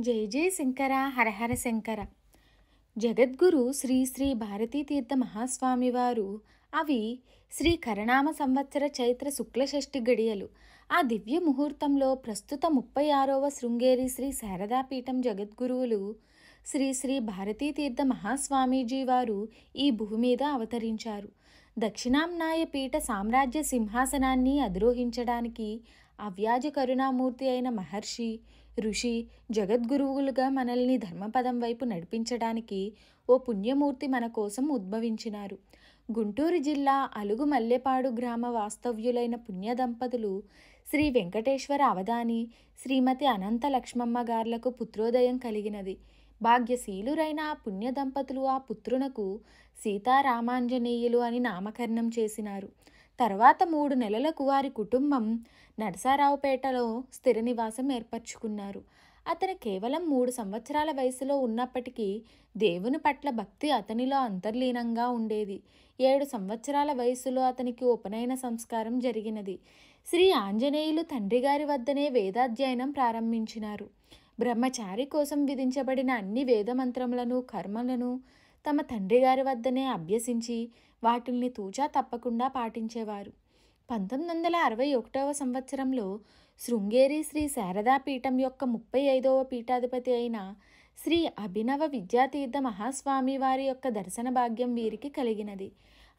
జై జై శంకర హరహర శంకర. జగద్గురు శ్రీ శ్రీ భారతీతీర్థ మహాస్వామివారు మహాస్వామి వారు అవి శ్రీ కరణామ సంవత్సర చైత్ర శుక్ల షష్ఠి గడియలు. ఆ దివ్య ముహూర్తంలో ప్రస్తుత ముప్పై ఆరవ శృంగేరి శ్రీ శారదాపీఠం జగద్గురువులు శ్రీ శ్రీ భారతీ తీర్థ మహాస్వామీజీ వారు ఈ భూమి మీద అవతరించారు. దక్షిణాంనాయ పీఠ సామ్రాజ్య సింహాసనాన్ని అధిరోహించడానికి అవ్యాజ కరుణామూర్తి అయిన మహర్షి ఋషి జగద్గురువులుగా మనల్ని ధర్మపదం వైపు నడిపించడానికి ఓ పుణ్యమూర్తి మన కోసం ఉద్భవించినారు. గుంటూరు జిల్లా అలుగు మల్లెపాడు గ్రామ వాస్తవ్యులైన పుణ్య దంపతులు శ్రీ వెంకటేశ్వర అవధాని శ్రీమతి అనంత లక్ష్మమ్మ గార్లకు పుత్రోదయం కలిగినది. భాగ్యశీలురైన ఆ పుణ్య దంపతులు ఆ పుత్రునకు సీతారామాంజనేయులు అని నామకరణం చేసినారు. తర్వాత మూడు నెలలకు వారి కుటుంబం నరసారావుపేటలో స్థిర నివాసం ఏర్పరచుకున్నారు. అతను కేవలం మూడు సంవత్సరాల వయసులో ఉన్నప్పటికీ దేవుని పట్ల భక్తి అతనిలో అంతర్లీనంగా ఉండేది. ఏడు సంవత్సరాల వయసులో అతనికి ఉపనయన సంస్కారం జరిగినది. శ్రీ ఆంజనేయులు తండ్రి గారి వద్దనే వేదాధ్యయనం ప్రారంభించినారు. బ్రహ్మచారి కోసం విధించబడిన అన్ని వేదమంత్రములను కర్మలను తమ తండ్రి గారి వద్దనే అభ్యసించి వాటిల్ని తూచా తప్పకుండా పాటించేవారు. పంతొమ్మిది వందల అరవై ఒకటవ సంవత్సరంలో శృంగేరి శ్రీ శారదాపీఠం యొక్క ముప్పై ఐదవ పీఠాధిపతి అయిన శ్రీ అభినవ విద్యాతీర్థ మహాస్వామి వారి యొక్క దర్శన భాగ్యం వీరికి కలిగినది.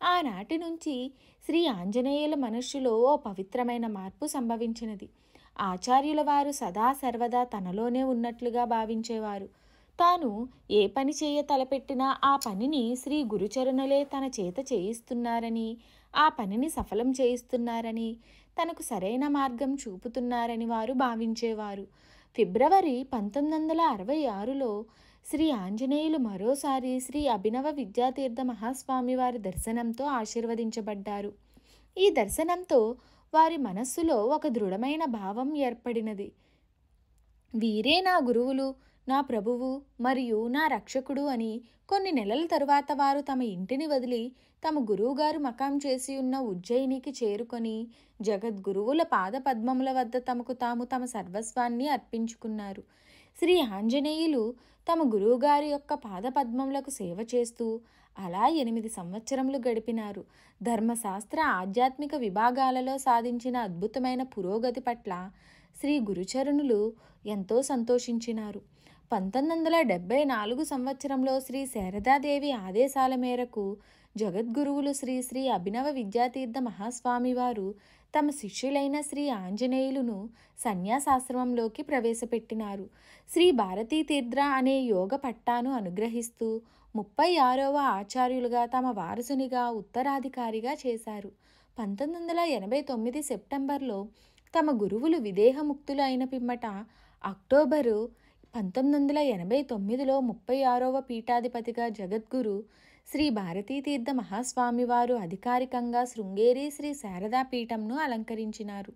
ఆనాటి నుంచి శ్రీ ఆంజనేయుల మనస్సులో ఓ పవిత్రమైన మార్పు సంభవించినది. ఆచార్యుల వారు సదా సర్వదా తనలోనే ఉన్నట్లుగా భావించేవారు. తాను ఏ పని చేయ తలపెట్టినా ఆ పనిని శ్రీ గురుచరణులే తన చేత చేయిస్తున్నారని ఆ పనిని సఫలం చేయిస్తున్నారని తనకు సరైన మార్గం చూపుతున్నారని వారు భావించేవారు. ఫిబ్రవరి పంతొమ్మిది వందల అరవై ఆరులో శ్రీ ఆంజనేయులు మరోసారి శ్రీ అభినవ విద్యాతీర్థ మహాస్వామి వారి దర్శనంతో ఆశీర్వదించబడ్డారు. ఈ దర్శనంతో వారి మనస్సులో ఒక దృఢమైన భావం ఏర్పడినది. వీరే నా గురువులు నా ప్రభువు మరియు నా రక్షకుడు అని కొన్ని నెలల తరువాత వారు తమ ఇంటిని వదిలి తమ గురువుగారు మకాం చేసి ఉన్న ఉజ్జయినికి చేరుకొని జగద్గురువుల పాదపద్మముల వద్ద తమకు తాము తమ సర్వస్వాన్ని అర్పించుకున్నారు. శ్రీ ఆంజనేయులు తమ గురువుగారి యొక్క పాదపద్మములకు సేవ చేస్తూ అలా ఎనిమిది సంవత్సరములు గడిపినారు. ధర్మశాస్త్ర ఆధ్యాత్మిక విభాగాలలో సాధించిన అద్భుతమైన పురోగతి పట్ల శ్రీ గురుచరణులు ఎంతో సంతోషించినారు. పంతొమ్మిది వందల డెబ్బై నాలుగు సంవత్సరంలో శ్రీ శారదాదేవి ఆదేశాల మేరకు జగద్గురువులు శ్రీ శ్రీ అభినవ విద్యాతీర్థ మహాస్వామి వారు తమ శిష్యులైన శ్రీ ఆంజనేయులును సన్యాసాశ్రమంలోకి ప్రవేశపెట్టినారు. శ్రీ భారతీ తీర్థ అనే యోగ పట్టాను అనుగ్రహిస్తూ ముప్పై ఆరవ ఆచార్యులుగా తమ వారసునిగా ఉత్తరాధికారిగా చేశారు. పంతొమ్మిది వందల ఎనభై తొమ్మిది సెప్టెంబర్లో తమ గురువులు విదేహముక్తులు అయిన పిమ్మట అక్టోబరు పంతొమ్మిది వందల ఎనభై తొమ్మిదిలో ముప్పై ఆరవ పీఠాధిపతిగా జగద్గురు శ్రీ భారతీ తీర్థ మహాస్వామి వారు అధికారికంగా శృంగేరి శ్రీ శారదా పీఠంను అలంకరించినారు.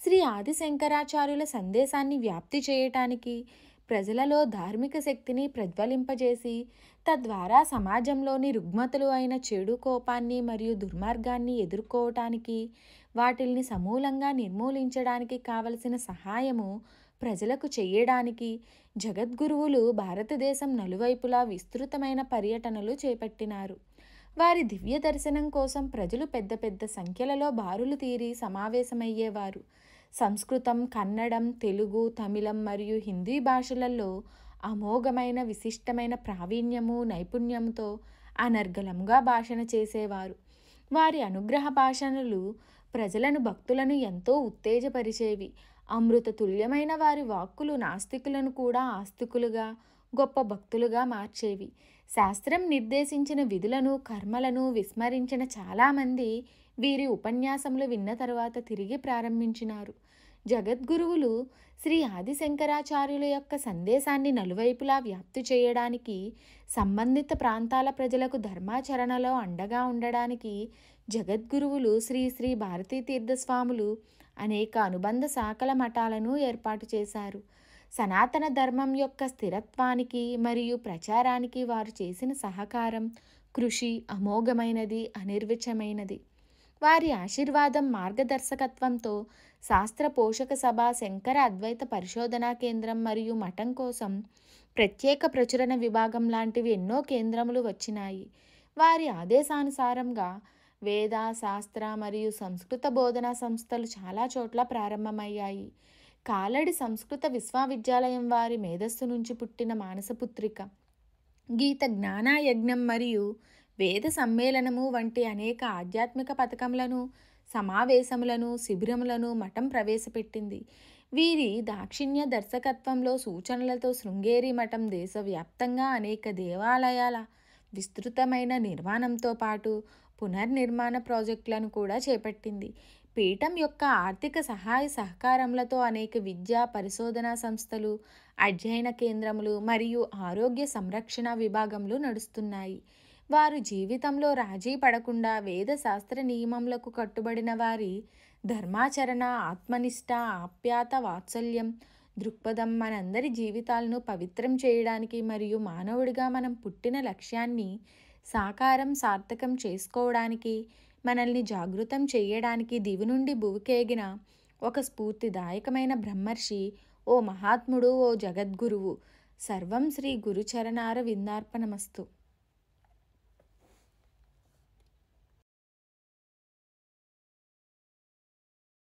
శ్రీ ఆదిశంకరాచార్యుల సందేశాన్ని వ్యాప్తి చేయటానికి ప్రజలలో ధార్మిక శక్తిని ప్రజ్వలింపజేసి తద్వారా సమాజంలోని రుగ్మతలు అయిన చెడు కోపాన్ని మరియు దుర్మార్గాన్ని ఎదుర్కోవటానికి వాటిల్ని సమూలంగా నిర్మూలించడానికి కావలసిన సహాయము ప్రజలకు చేయడానికి జగద్గురువులు భారతదేశం నలువైపులా విస్తృతమైన పర్యటనలు చేపట్టినారు. వారి దివ్య దర్శనం కోసం ప్రజలు పెద్ద పెద్ద సంఖ్యలలో బారులు తీరి సమావేశమయ్యేవారు. సంస్కృతం కన్నడం తెలుగు తమిళం మరియు హిందీ భాషలలో అమోఘమైన విశిష్టమైన ప్రావీణ్యము నైపుణ్యంతో అనర్గళంగా భాషణ చేసేవారు. వారి అనుగ్రహ భాషణలు ప్రజలను భక్తులను ఎంతో ఉత్తేజపరిచేవి. అమృత తుల్యమైన వారి వాక్కులు నాస్తికులను కూడా ఆస్తికులుగా గొప్ప భక్తులుగా మార్చేవి. శాస్త్రం నిర్దేశించిన విధులను కర్మలను విస్మరించిన చాలామంది వీరి ఉపన్యాసములు విన్న తర్వాత తిరిగి ప్రారంభించినారు. జగద్గురువులు శ్రీ ఆదిశంకరాచార్యుల యొక్క సందేశాన్ని నలువైపులా వ్యాప్తి చేయడానికి సంబంధిత ప్రాంతాల ప్రజలకు ధర్మాచరణలో అండగా ఉండడానికి జగద్గురువులు శ్రీ శ్రీ భారతీ తీర్థస్వాములు అనేక అనుబంధ శాఖల మఠాలను ఏర్పాటు చేశారు. సనాతన ధర్మం యొక్క స్థిరత్వానికి మరియు ప్రచారానికి వారు చేసిన సహకారం కృషి అమోఘమైనది అనిర్వచమైనది వారి ఆశీర్వాదం మార్గదర్శకత్వంతో శాస్త్ర పోషక సభ శంకర అద్వైత పరిశోధనా కేంద్రం మరియు మఠం కోసం ప్రత్యేక ప్రచురణ విభాగం లాంటివి ఎన్నో కేంద్రములు వచ్చినాయి. వారి ఆదేశానుసారంగా వేద శాస్త్ర మరియు సంస్కృత బోధనా సంస్థలు చాలా చోట్ల ప్రారంభమయ్యాయి. కాలడి సంస్కృత విశ్వవిద్యాలయం వారి మేధస్సు నుంచి పుట్టిన మానసపుత్రిక. గీత జ్ఞానయజ్ఞం మరియు వేద సమ్మేళనము వంటి అనేక ఆధ్యాత్మిక పథకములను సమావేశములను శిబిరములను మఠం ప్రవేశపెట్టింది. వీరి దాక్షిణ్య దర్శకత్వంలో సూచనలతో శృంగేరి మఠం దేశవ్యాప్తంగా అనేక దేవాలయాల విస్తృతమైన నిర్మాణంతో పాటు పునర్నిర్మాణ ప్రాజెక్టులను కూడా చేపట్టింది. పీఠం యొక్క ఆర్థిక సహాయ సహకారములతో అనేక విద్యా పరిశోధనా సంస్థలు అధ్యయన కేంద్రములు మరియు ఆరోగ్య సంరక్షణ విభాగములు నడుస్తున్నాయి. వారు జీవితంలో రాజీ పడకుండా వేద శాస్త్ర నియమములకు కట్టుబడిన వారి ధర్మాచరణ ఆత్మనిష్ట ఆప్యాత వాత్సల్యం దృక్పథం మనందరి జీవితాలను పవిత్రం చేయడానికి మరియు మానవుడిగా మనం పుట్టిన లక్ష్యాన్ని సాకారం సార్థకం చేసుకోవడానికి మనల్ని జాగృతం చేయడానికి దివి నుండి భువికేగిన ఒక స్ఫూర్తిదాయకమైన బ్రహ్మర్షి ఓ మహాత్ముడు ఓ జగద్గురువు. సర్వం శ్రీ గురుచరణార విందార్పణమస్తు.